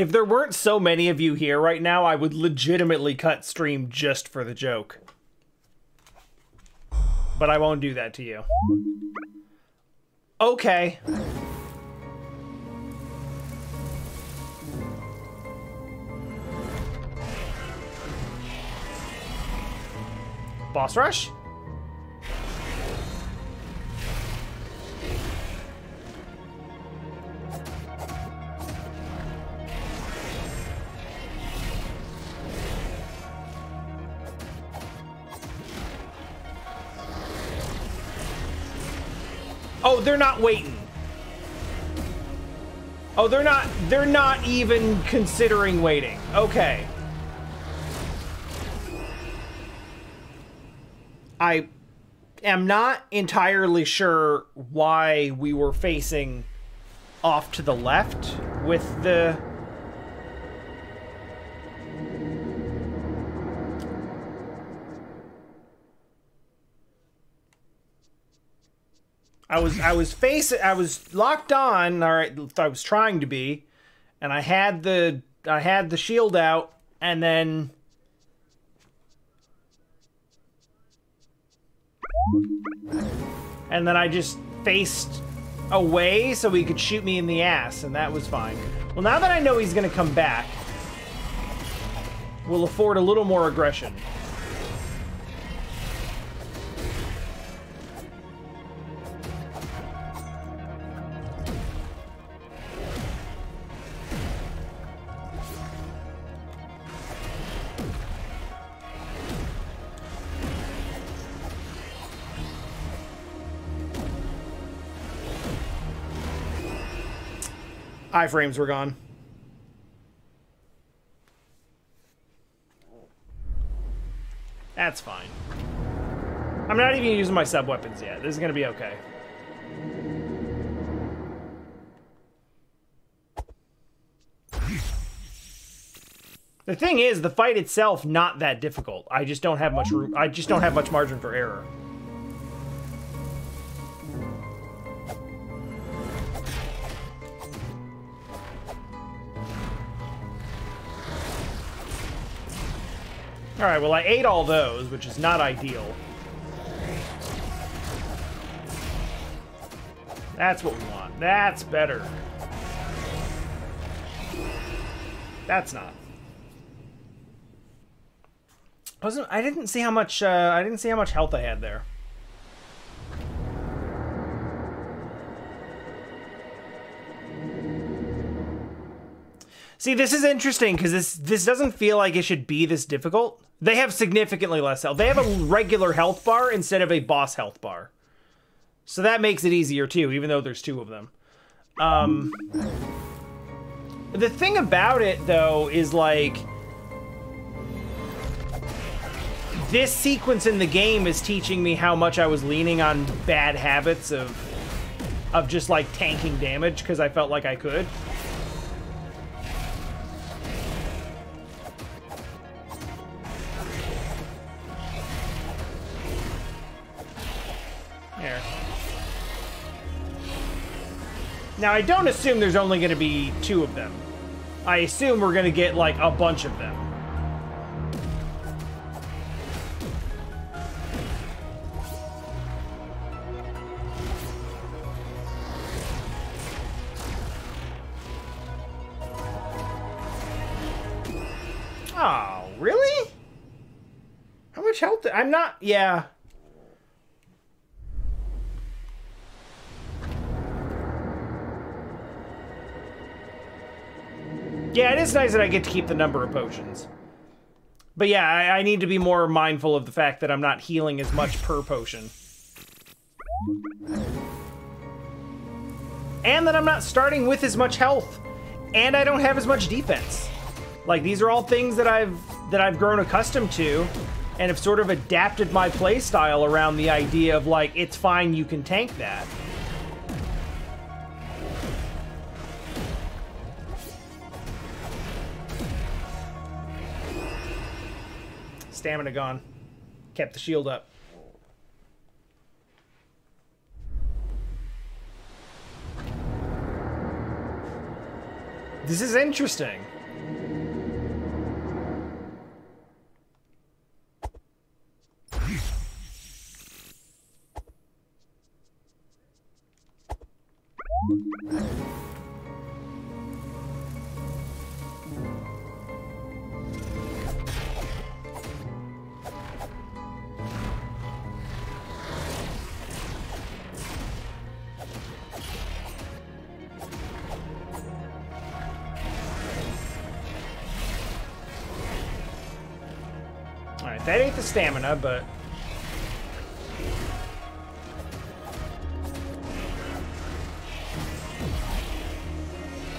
If there weren't so many of you here right now, I would legitimately cut stream just for the joke. But I won't do that to you. Okay. Boss rush? Not waiting. Oh, they're not they're not even considering waiting. Okay. I am not entirely sure why we were facing off to the left with the I was I was facing I was locked on, right, I was trying to be, and I had the I had the shield out and then and then I just faced away so he could shoot me in the ass, and that was fine. Well, now that I know he's gonna come back, we'll afford a little more aggression. Iframes were gone. That's fine. I'm not even using my sub weapons yet. This is gonna be okay. The thing is, the fight itself not that difficult. I just don't have much room. I just don't have much margin for error. Alright, well I ate all those, which is not ideal. That's what we want. That's better. That's not. Wasn't I didn't see how much uh, I didn't see how much health I had there. See, this is interesting because this this doesn't feel like it should be this difficult. They have significantly less health. They have a regular health bar instead of a boss health bar. So that makes it easier too, even though there's two of them. Um, the thing about it though is like this sequence in the game is teaching me how much I was leaning on bad habits of of just like tanking damage because I felt like I could. Now, I don't assume there's only going to be two of them. I assume we're going to get, like, a bunch of them. Oh, really? How much health? I'm not... Yeah. Yeah, it is nice that I get to keep the number of potions. But yeah, I, I, need to be more mindful of the fact that I'm not healing as much per potion. And that I'm not starting with as much health. And I don't have as much defense. Like, these are all things that I've that I've grown accustomed to and have sort of adapted my playstyle around the idea of, like, it's fine, you can tank that. Stamina gone. Kept the shield up. This is interesting. That ain't the stamina, but...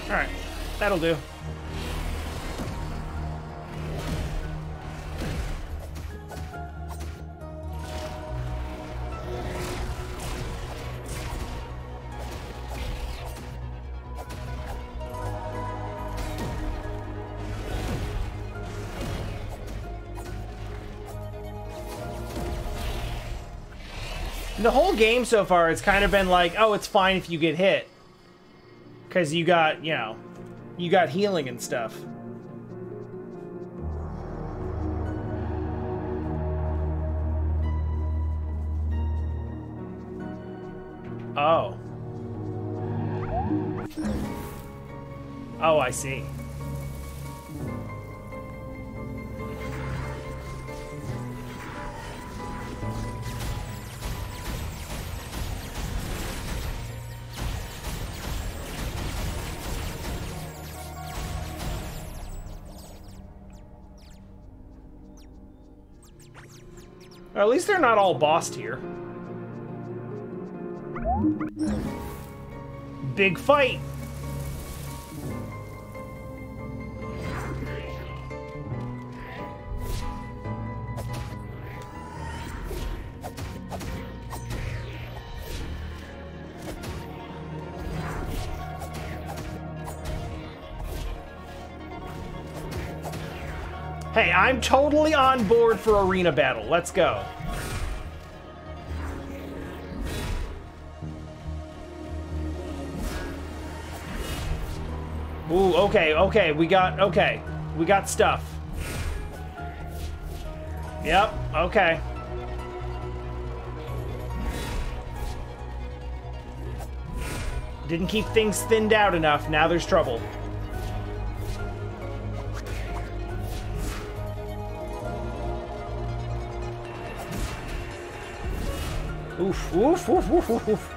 Alright, that'll do. The whole game so far, it's kind of been like, oh, it's fine if you get hit. Because you got, you know, you got healing and stuff. Oh. Oh, I see. Or at least they're not all bossed here. Big fight! I'm totally on board for arena battle. Let's go. Ooh, okay, okay, we got, okay. We got stuff. Yep, okay. Didn't keep things thinned out enough, now there's trouble. Oof, oof, oof, oof, oof, oof.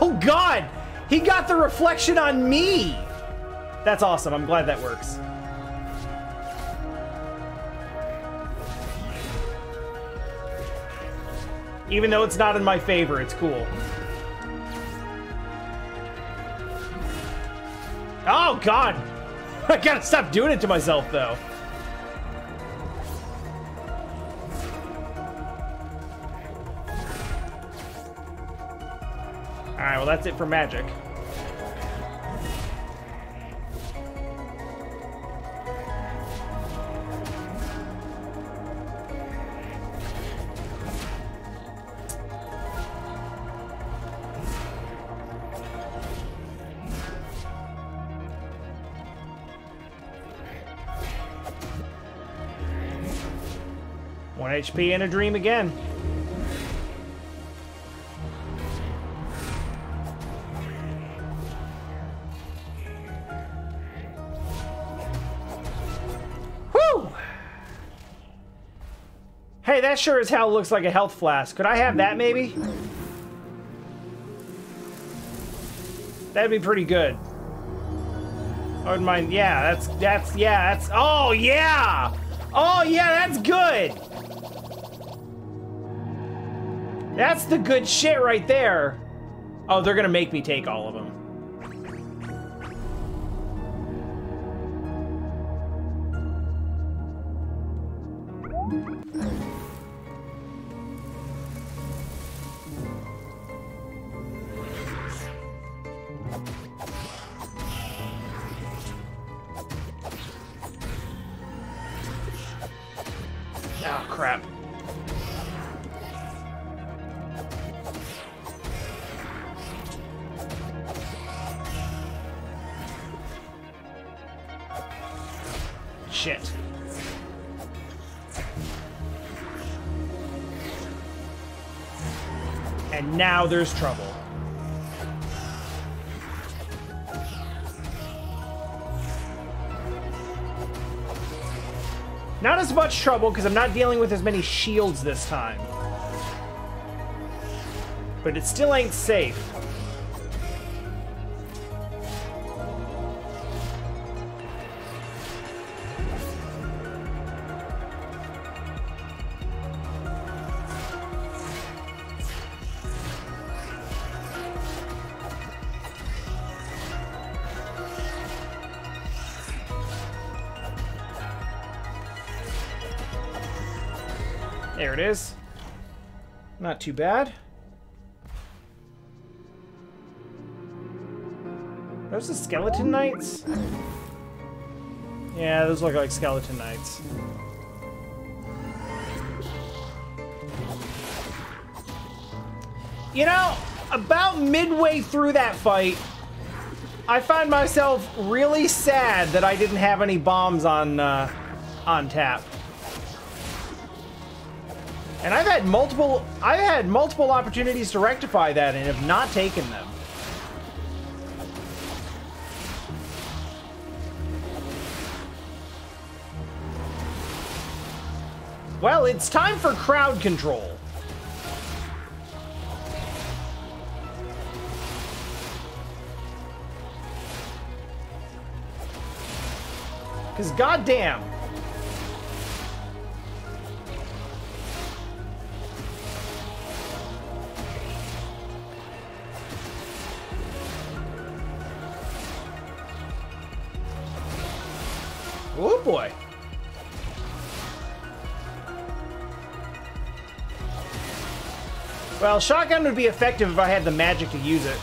Oh god! He got the reflection on me! That's awesome. I'm glad that works. Even though it's not in my favor, it's cool. Oh, God! I gotta stop doing it to myself, though. Alright, well that's it for magic. HP in a dream again. Whew! Hey, that sure as hell looks like a health flask. Could I have that, maybe? That'd be pretty good. I wouldn't mind. Yeah, that's, that's, yeah, that's, oh, yeah! Oh, yeah, that's good! That's the good shit right there. Oh, they're gonna make me take all of them. Now there's trouble. Not as much trouble because I'm not dealing with as many shields this time. But it still ain't safe. Too bad. Those the skeleton knights? Yeah, those look like skeleton knights. You know, about midway through that fight, I find myself really sad that I didn't have any bombs on uh, on tap. And I've had multiple I've had multiple opportunities to rectify that and have not taken them. Well, it's time for crowd control. Because goddamn. Well, shotgun would be effective if I had the magic to use it.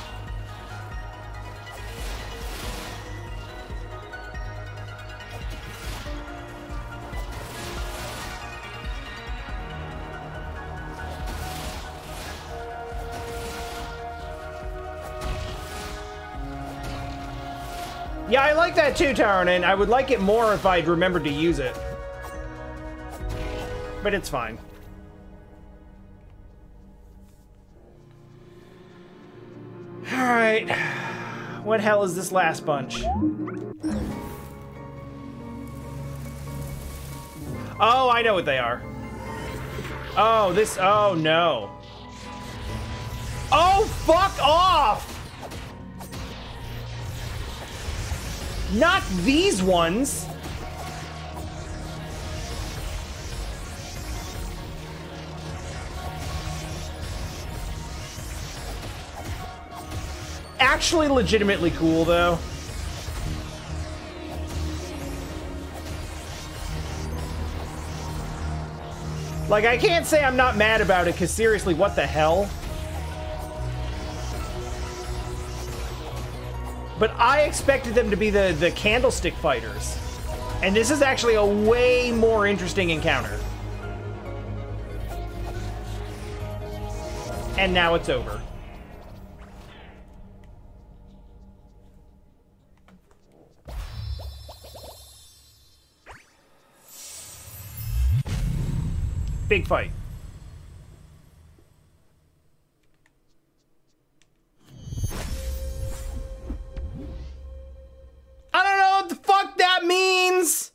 Yeah, I like that too, Taronin. I would like it more if I'd remembered to use it. But it's fine. What hell is this last bunch? Oh, I know what they are. Oh, this... Oh, no. Oh, fuck off! Not these ones! Actually legitimately cool, though. Like, I can't say I'm not mad about it, because seriously, what the hell? But I expected them to be the, the candlestick fighters. And this is actually a way more interesting encounter. And now it's over. Big fight. I don't know what the fuck that means.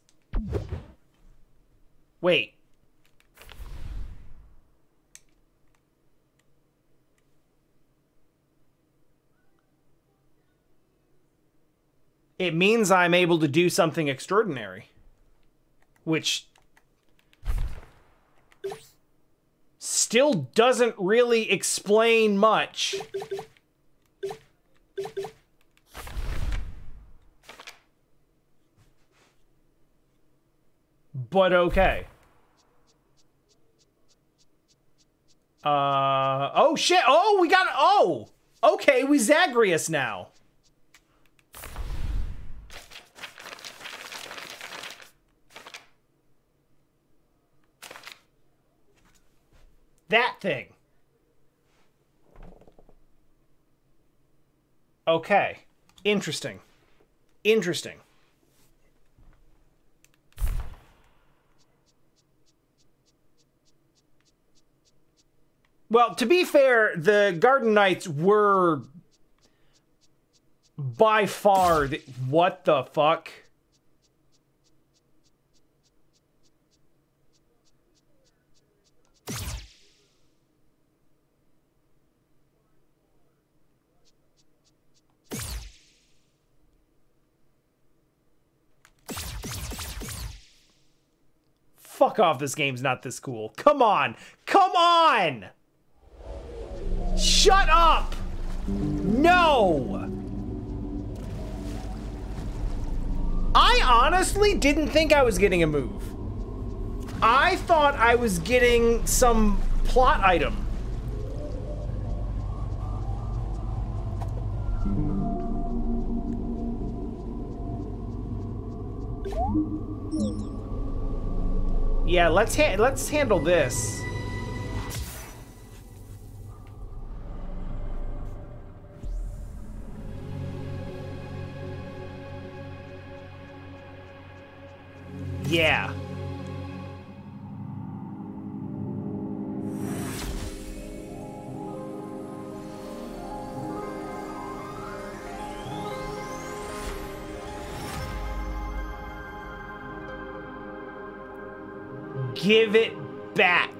Wait. It means I'm able to do something extraordinary. Which still doesn't really explain much. But okay. Uh, oh shit, oh, we got, oh! Okay, we Zagreus now. That thing. Okay. Interesting. Interesting. Well, to be fair, the Garden Knights were by far the, what the fuck? Fuck off, this game's not this cool. Come on! Come on! Shut up! No! I honestly didn't think I was getting a move. I thought I was getting some plot item. Yeah, let's ha let's handle this. Yeah. Give it back.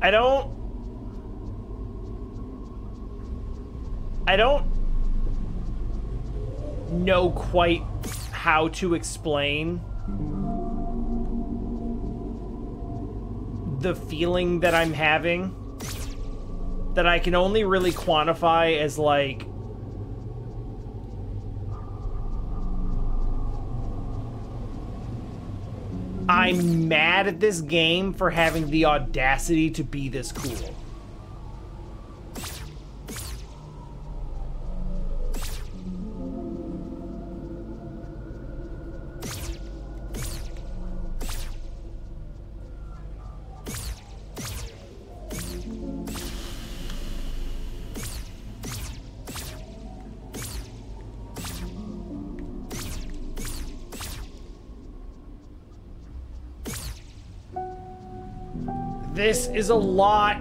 I don't I don't know quite how to explain the feeling that I'm having that I can only really quantify as like I'm mad at this game for having the audacity to be this cool. Is a lot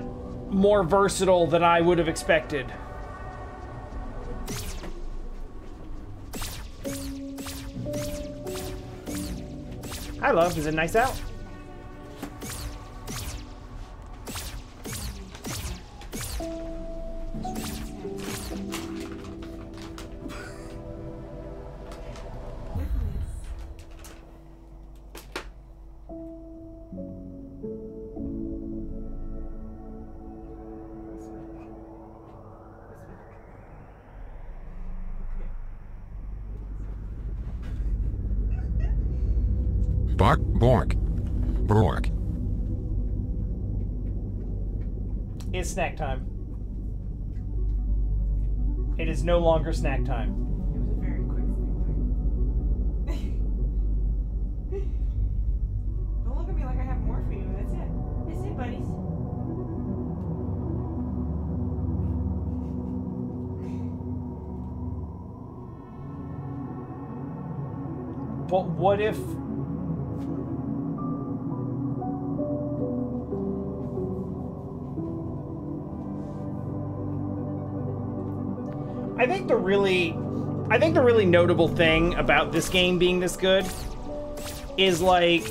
more versatile than I would have expected. Hi, love. Is it nice out? Bark, bork, bork. It's snack time. It is no longer snack time. It was a very quick thing. Don't look at me like I have more for you. That's it. That's it, buddies. But what if the really I think the really notable thing about this game being this good is like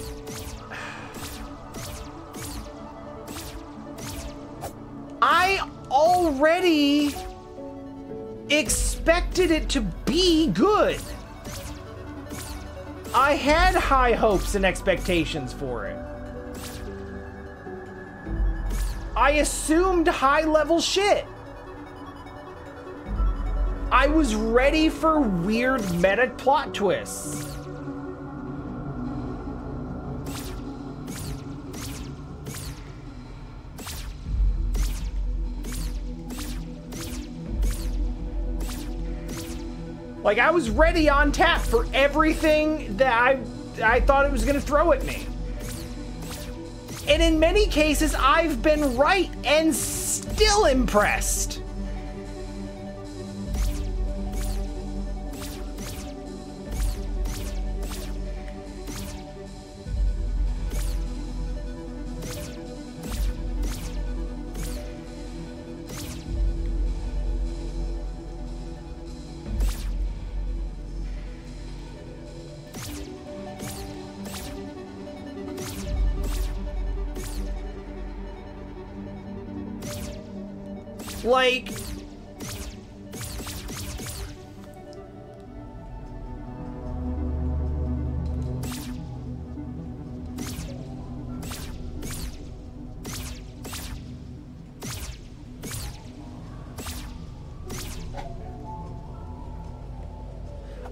I already expected it to be good. I had high hopes and expectations for it. I assumed high level shit. I was ready for weird meta plot twists. Like I was ready on tap for everything that I I thought it was going to throw at me. And in many cases I've been right and still impressed. Like,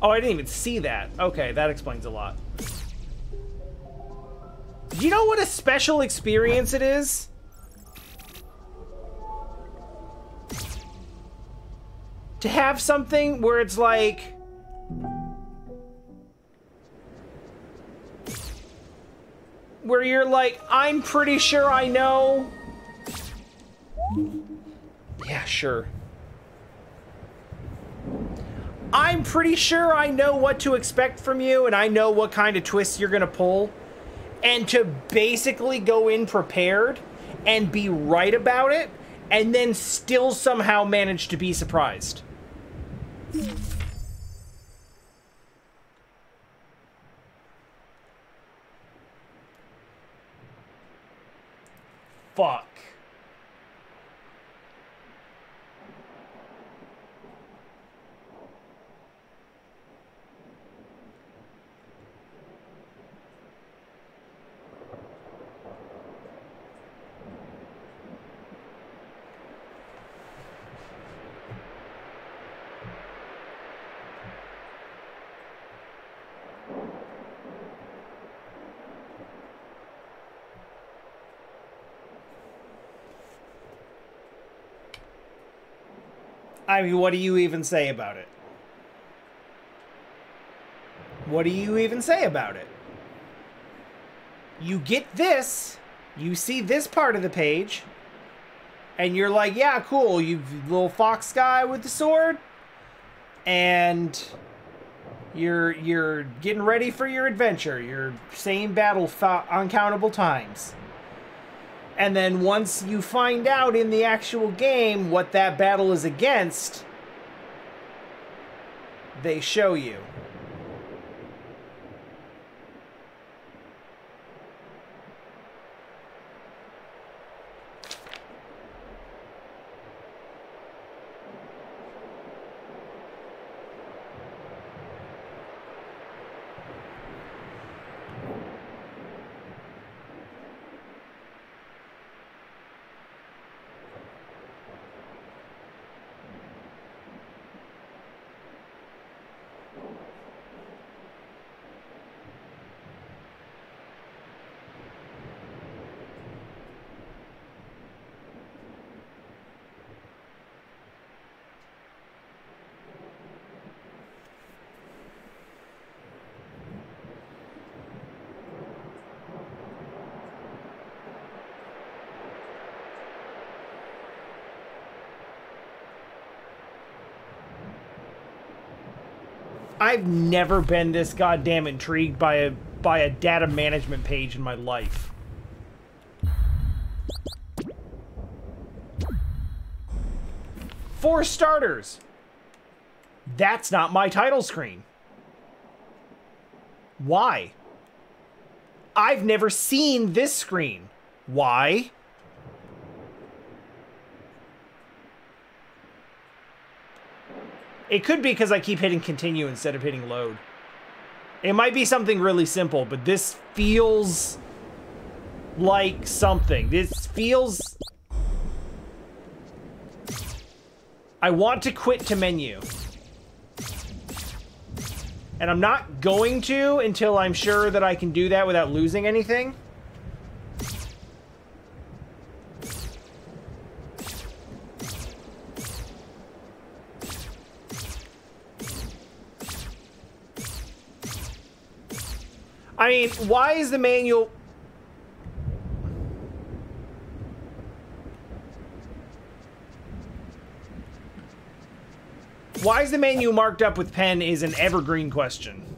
Oh, I didn't even see that. Okay, that explains a lot. You know what a special experience it is? To have something where it's like... Where you're like, I'm pretty sure I know... Yeah, sure. I'm pretty sure I know what to expect from you and I know what kind of twists you're going to pull. And to basically go in prepared and be right about it and then still somehow manage to be surprised. Fuck. I mean, what do you even say about it? What do you even say about it? You get this, you see this part of the page, and you're like, yeah, cool, you little fox guy with the sword, and you're you're getting ready for your adventure. You're saying battle uncountable times. And then once you find out in the actual game what that battle is against, they show you. I've never been this goddamn intrigued by a by a data management page in my life. For starters, that's not my title screen. Why? I've never seen this screen. Why? It could be because I keep hitting continue instead of hitting load. It might be something really simple, but this feels like something. This feels... I want to quit to menu. And I'm not going to until I'm sure that I can do that without losing anything. Mean, why is the manual... Why is the menu marked up with pen is an evergreen question.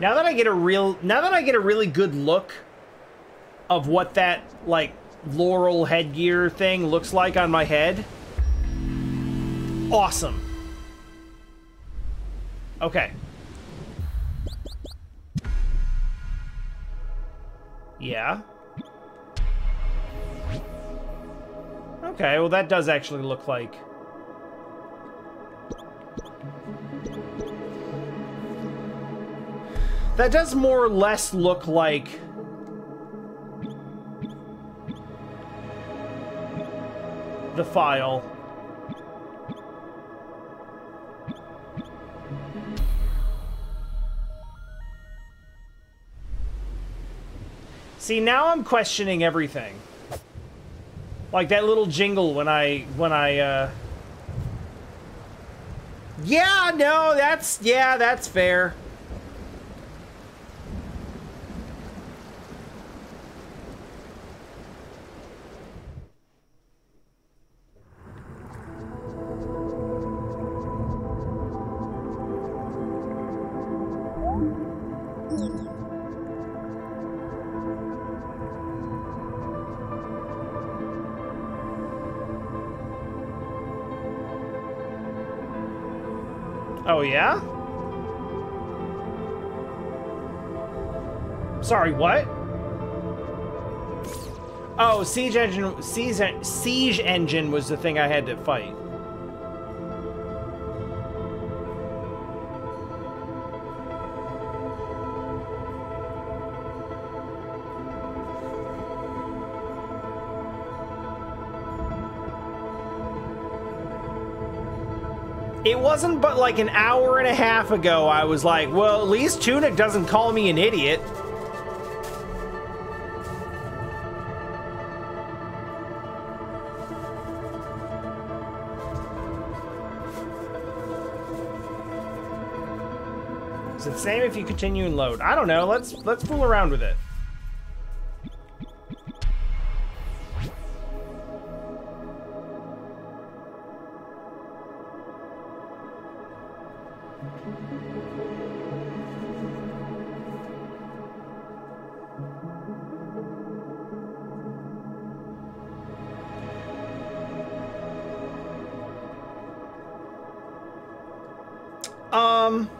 Now that I get a real, now that I get a really good look of what that like laurel headgear thing looks like on my head, awesome. Okay. Yeah. Okay, well that does actually look like That does more or less look like... The file. See, now I'm questioning everything. Like that little jingle when I, when I, uh... Yeah, no, that's, yeah, that's fair. Oh, yeah? Sorry, what? Oh, siege engine, siege, siege engine was the thing I had to fight. Wasn't but like an hour and a half ago I was like, well, at least Tunic doesn't call me an idiot. Is it same if you continue and load? I don't know. Let's let's fool around with it. Um.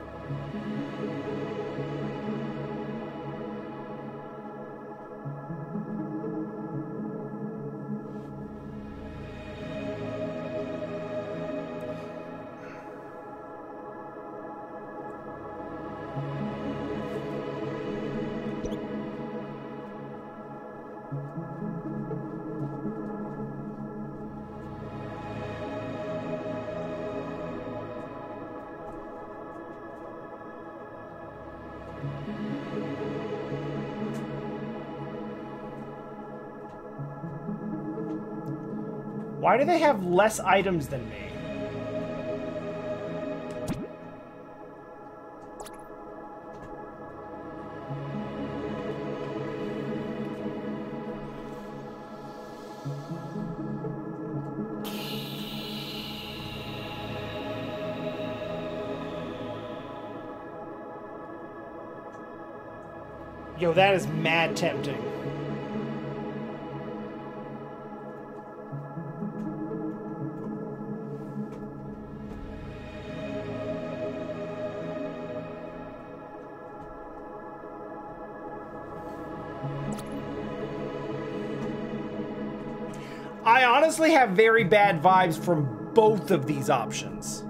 Why do they have less items than me? Yo, that is mad tempting. honestly have very bad vibes from both of these options.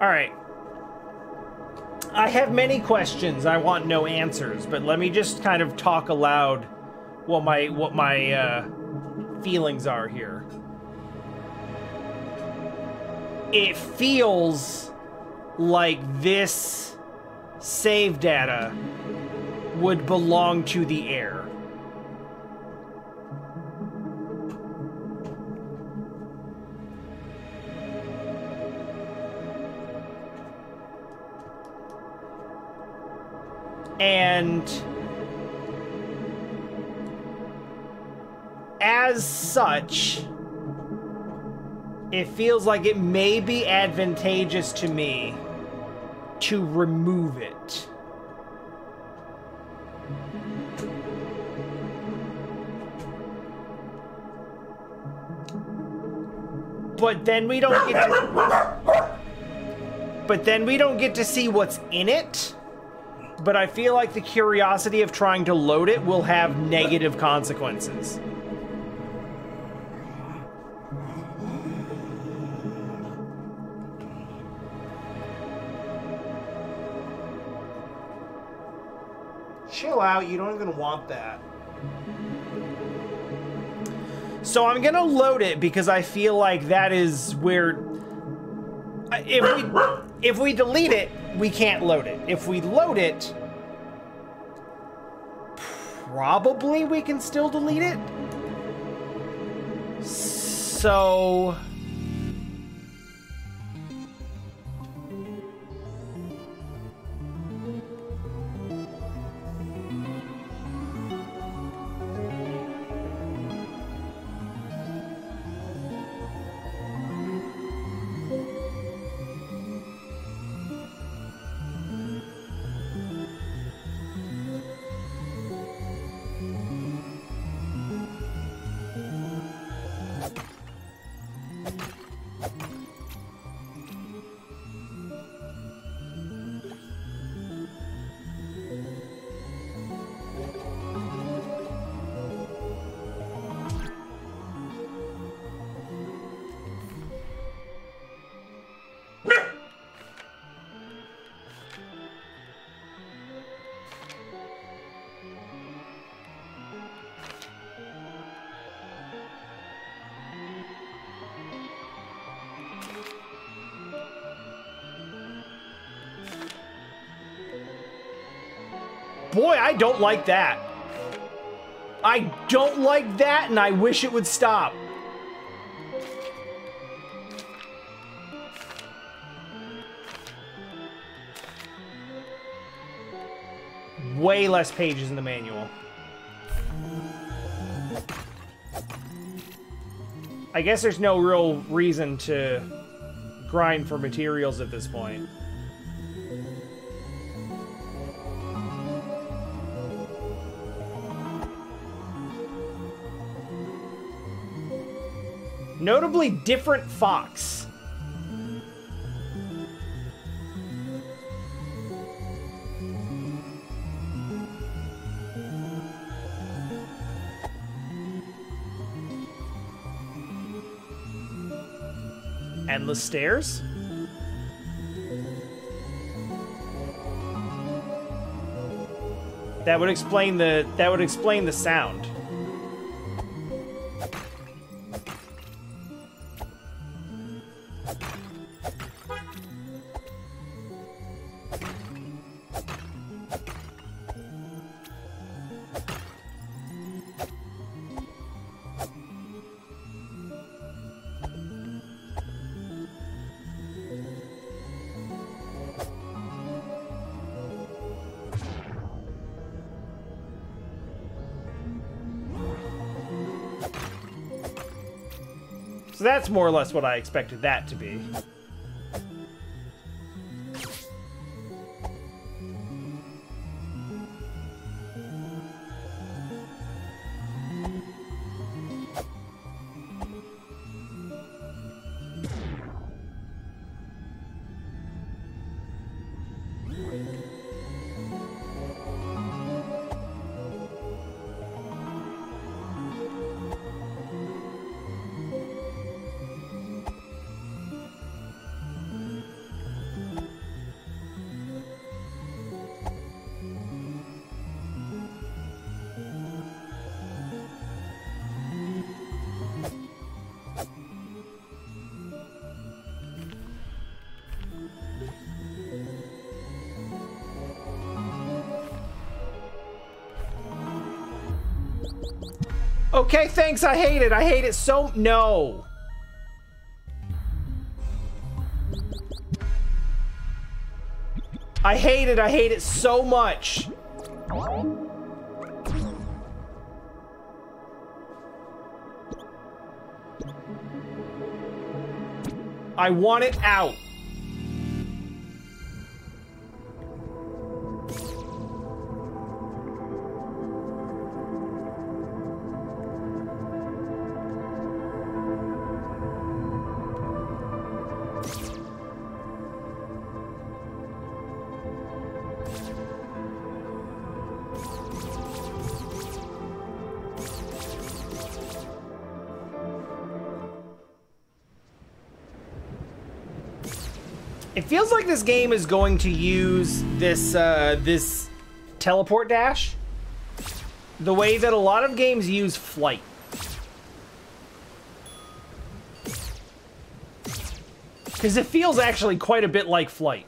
All right. I have many questions. I want no answers, but let me just kind of talk aloud what my what my uh, feelings are here. It feels like this save data would belong to the Heir. And as such, it feels like it may be advantageous to me to remove it. But then we don't get to, But then we don't get to see what's in it. But I feel like the curiosity of trying to load it will have negative consequences. Chill out, you don't even want that. So I'm gonna load it because I feel like that is where if we if we delete it, we can't load it. If we load it, probably we can still delete it. So Boy, I don't like that. I don't like that, and I wish it would stop. Way less pages in the manual. I guess there's no real reason to grind for materials at this point. Notably different fox. Endless stairs? That would explain the that would explain the sound. That's more or less what I expected that to be. Okay, thanks. I hate it. I hate it so. No. I hate it. I hate it so much. I want it out. Like this game is going to use this uh, this teleport dash the way that a lot of games use flight. Because it feels actually quite a bit like flight.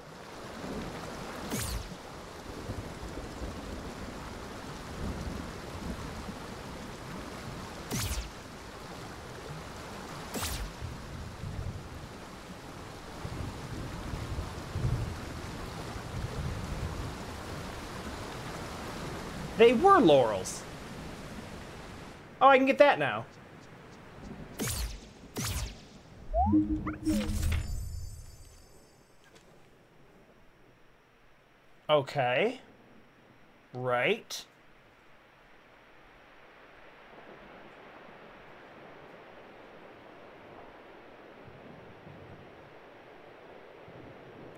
They were laurels. Oh, I can get that now. Okay. Right.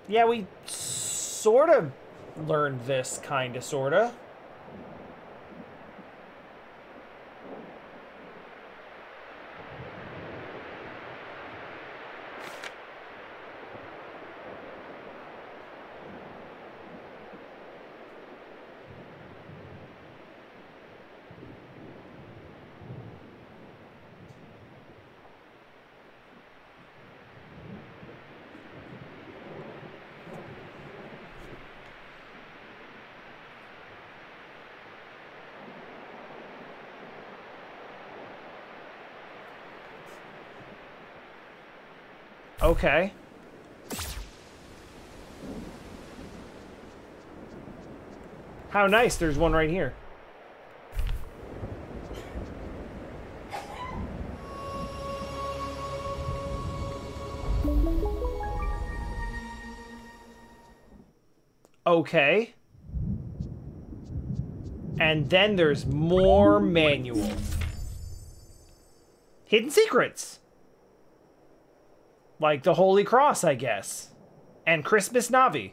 Yeah, we sort of learned this, kind of, sort of. Okay. How nice, there's one right here. Okay. And then there's more manual. Hidden secrets. Like the Holy Cross, I guess. And Christmas Navi.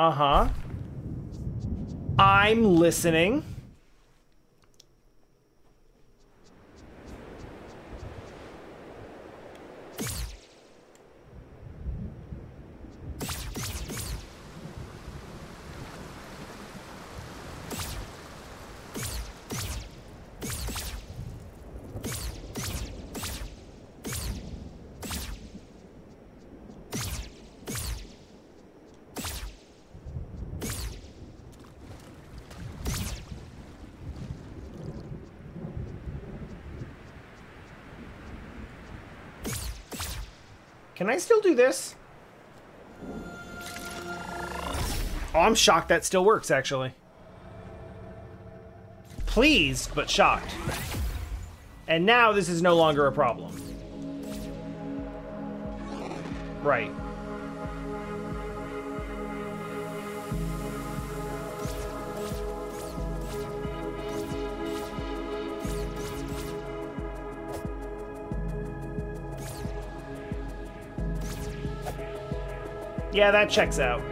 Uh-huh. I'm listening. I still do this? Oh, I'm shocked that still works, actually. Pleased, but shocked. And now this is no longer a problem. Right. Yeah, that checks out.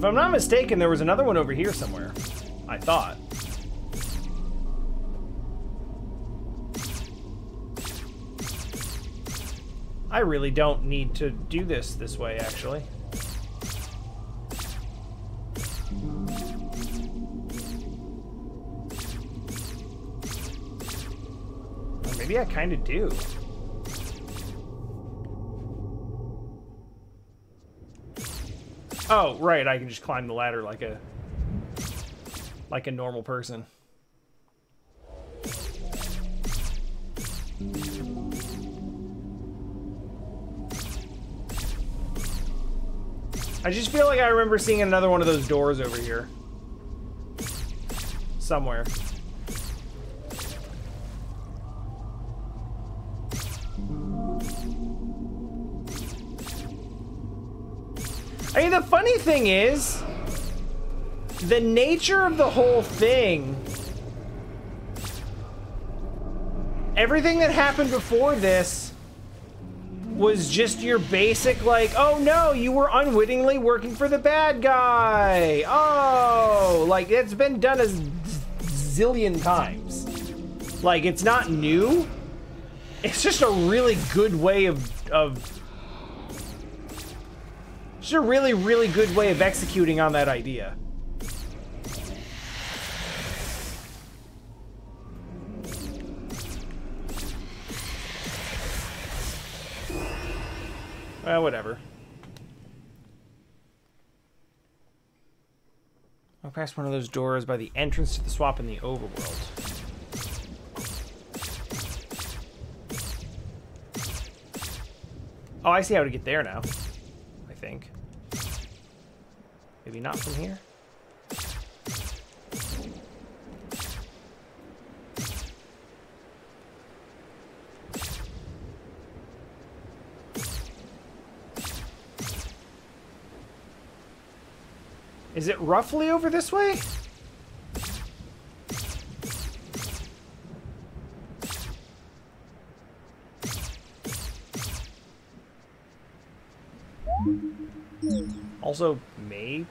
If I'm not mistaken, there was another one over here somewhere. I thought. I really don't need to do this this way, actually. Maybe I kind of do. Oh, right, I can just climb the ladder like a like a normal person. I just feel like I remember seeing another one of those doors over here. Somewhere. I mean, the funny thing is, the nature of the whole thing, everything that happened before this was just your basic, like, oh no, you were unwittingly working for the bad guy. Oh, like, it's been done a zillion times. Like, it's not new. It's just a really good way of, of it's a really, really good way of executing on that idea. Well, whatever. I'll pass one of those doors by the entrance to the swap in the overworld. Oh, I see how to get there now. Think. Maybe not from here. Is it roughly over this way? Also, maybe...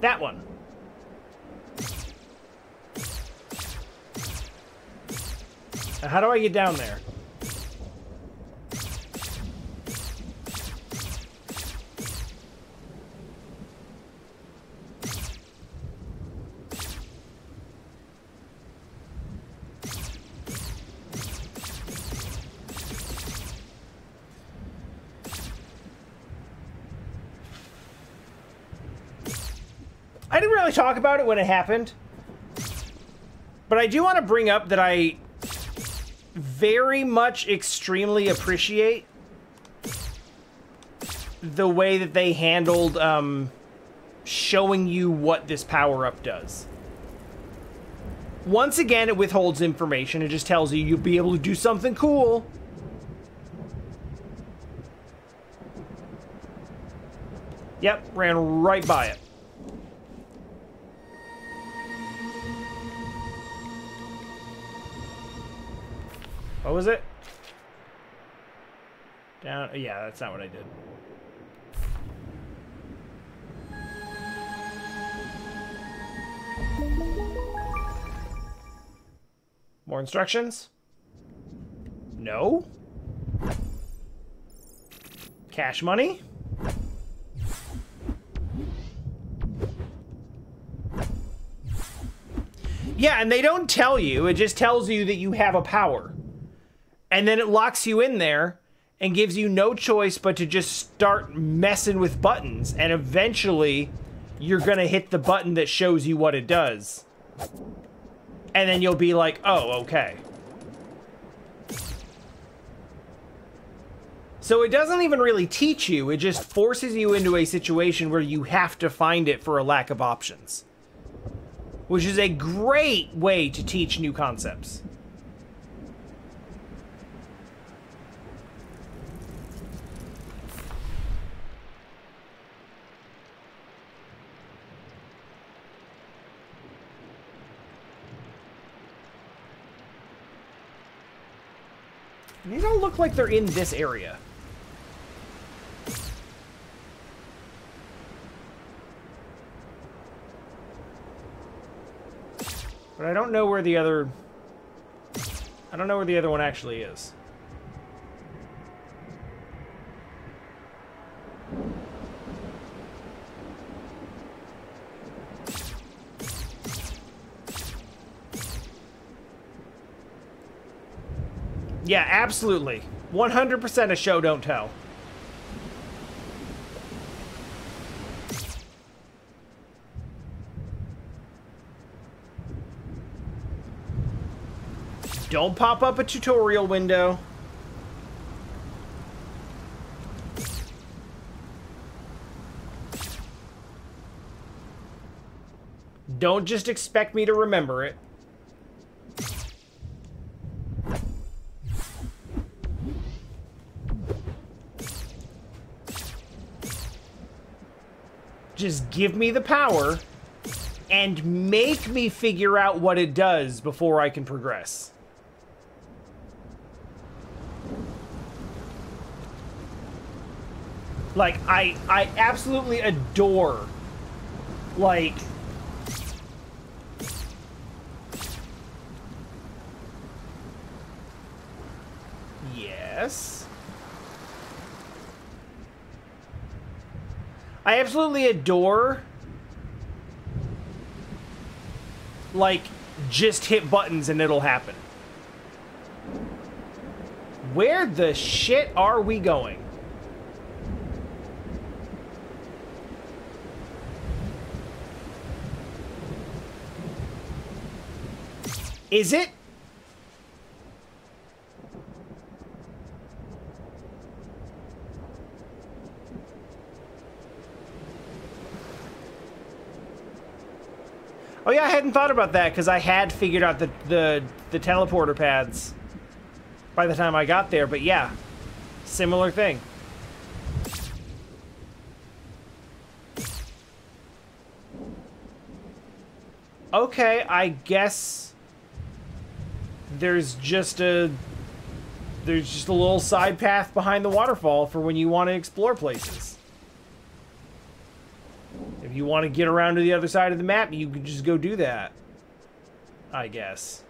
That one. How do I get down there? Talk about it when it happened. But I do want to bring up that I very much extremely appreciate the way that they handled um, showing you what this power-up does. Once again, it withholds information. It just tells you you'll be able to do something cool. Yep, ran right by it. What was it? Down. Yeah, that's not what I did. More instructions? No. Cash money? Yeah, and they don't tell you. It just tells you that you have a power. And then it locks you in there and gives you no choice but to just start messing with buttons. And eventually, you're going to hit the button that shows you what it does. And then you'll be like, oh, okay. So it doesn't even really teach you, it just forces you into a situation where you have to find it for a lack of options. Which is a great way to teach new concepts. These look like they're in this area. But I don't know where the other... I don't know where the other one actually is. Yeah, absolutely. 100% a show don't tell. Don't pop up a tutorial window. Don't just expect me to remember it. Just give me the power and make me figure out what it does before I can progress. Like I I absolutely adore like Yes. I absolutely adore like just hit buttons and it'll happen. Where the shit are we going? Is it? Hadn't thought about that because I had figured out the, the the teleporter pads by the time I got there. But yeah, similar thing. Okay, I guess there's just a there's just a little side path behind the waterfall for when you want to explore places. You want to get around to the other side of the map, you can just go do that. I guess.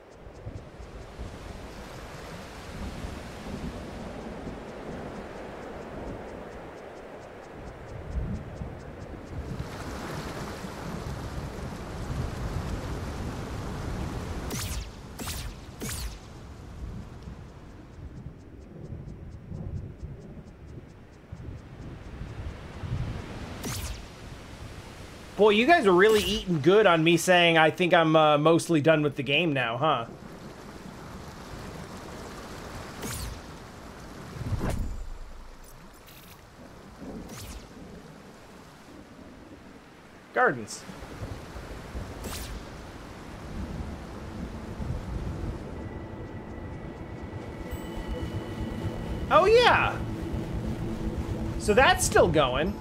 Boy, you guys are really eating good on me saying I think I'm uh, mostly done with the game now, huh? Gardens. Oh, yeah. So that's still going.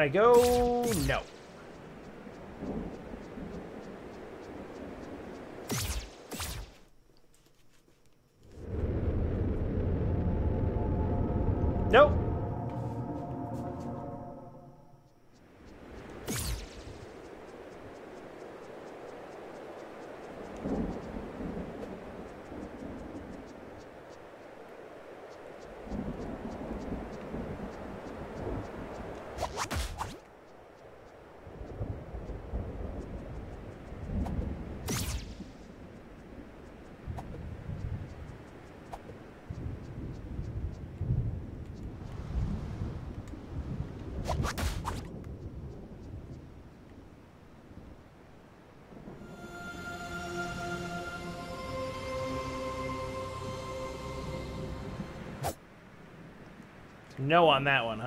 Can I go? No. No on that one,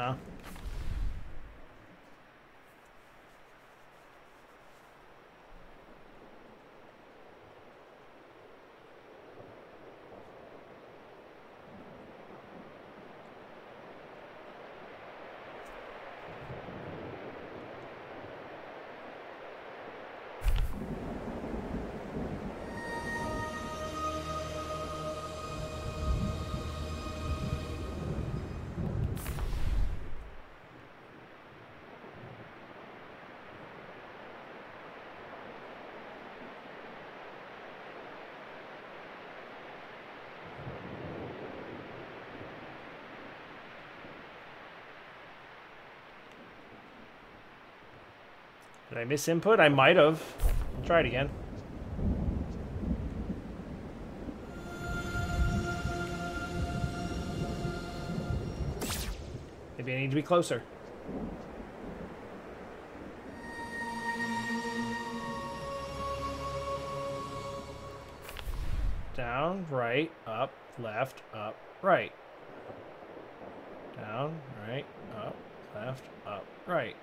Did I miss input? I might have. I'll try it again. Maybe I need to be closer. Down, right, up, left, up, right. Down, right, up, left, up, right.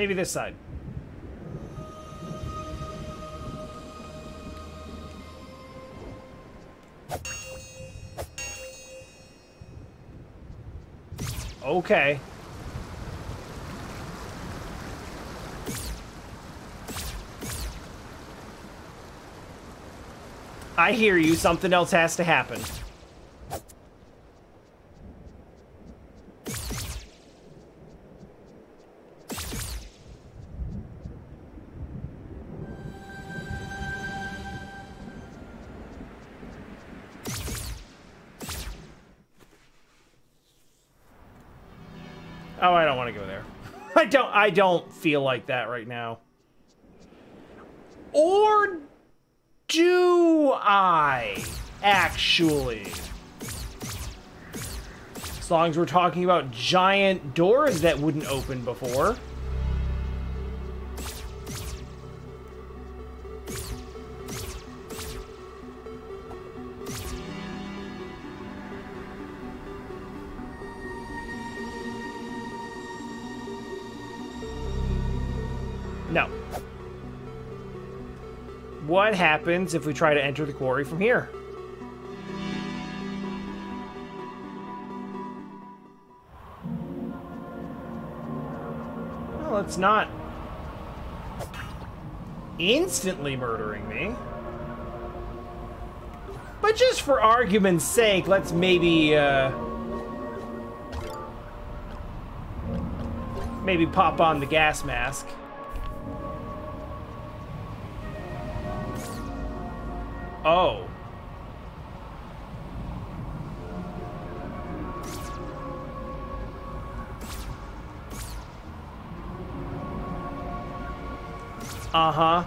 Maybe this side. Okay. I hear you. Something else has to happen. I don't feel like that right now. Or do I actually? As long as we're talking about giant doors that wouldn't open before. What happens if we try to enter the quarry from here? Well, it's not instantly murdering me. But just for argument's sake, let's maybe, uh... Maybe pop on the gas mask. Oh. Uh-huh.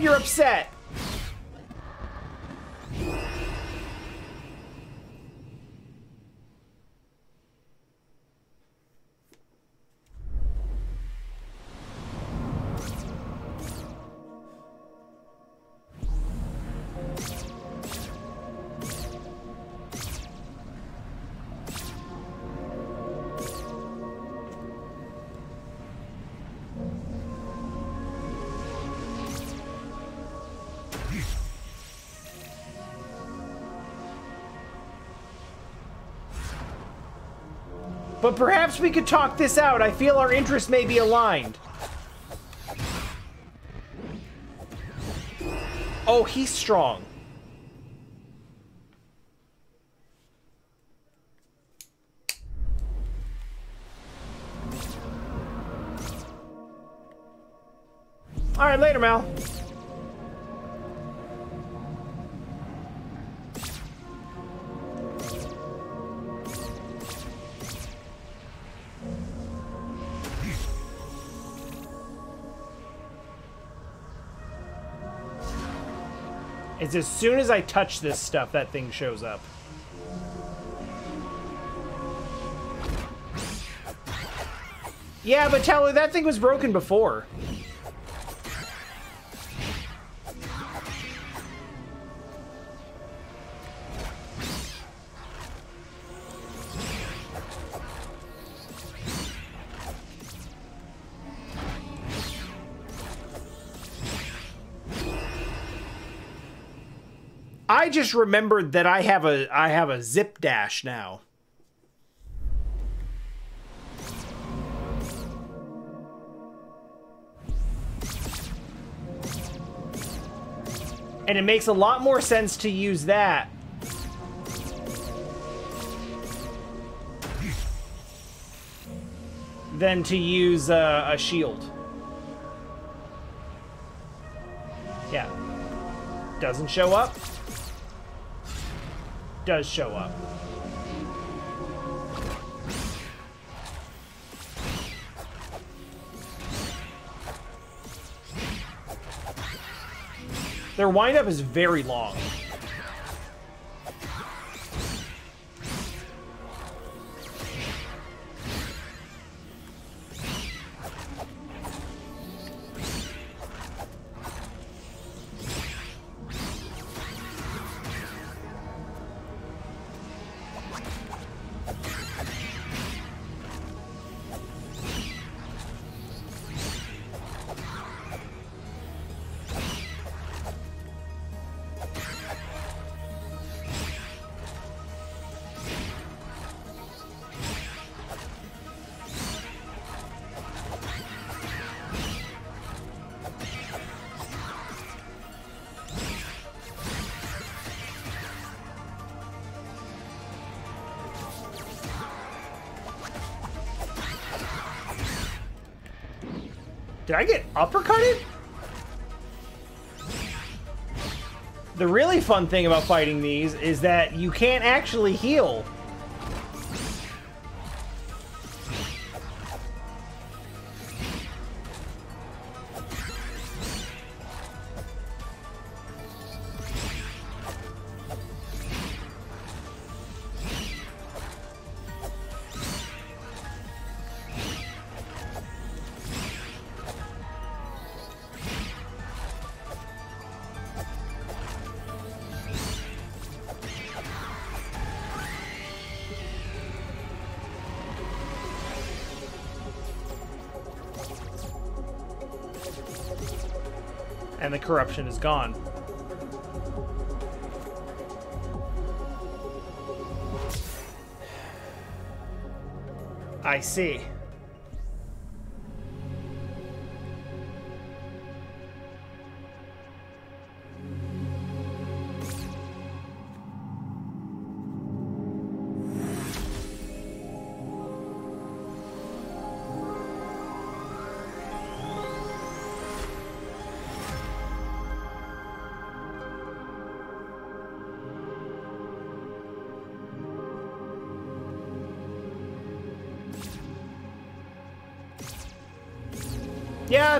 You're upset. But perhaps we could talk this out. I feel our interests may be aligned. Oh, he's strong. All right, later, Mal. It's as soon as I touch this stuff, that thing shows up. Yeah, but Talu, that thing was broken before. Just remembered that I have a I have a zip dash now. And it makes a lot more sense to use that than to use uh, a shield. Yeah. Doesn't show up. Does show up. Their windup is very long. Did I get uppercutted? The really fun thing about fighting these is that you can't actually heal. And the corruption is gone. I see.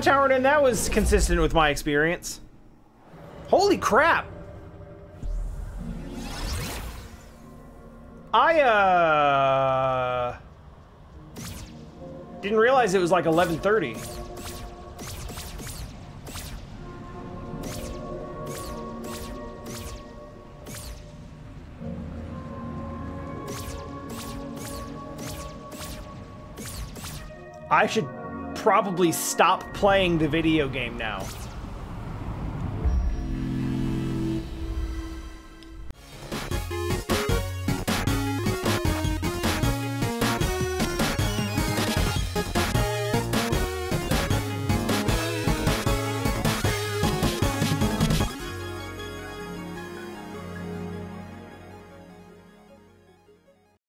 Yeah, Towerton, that was consistent with my experience. Holy crap! I, uh... Didn't realize it was like 1130. I should probably stop playing the video game now.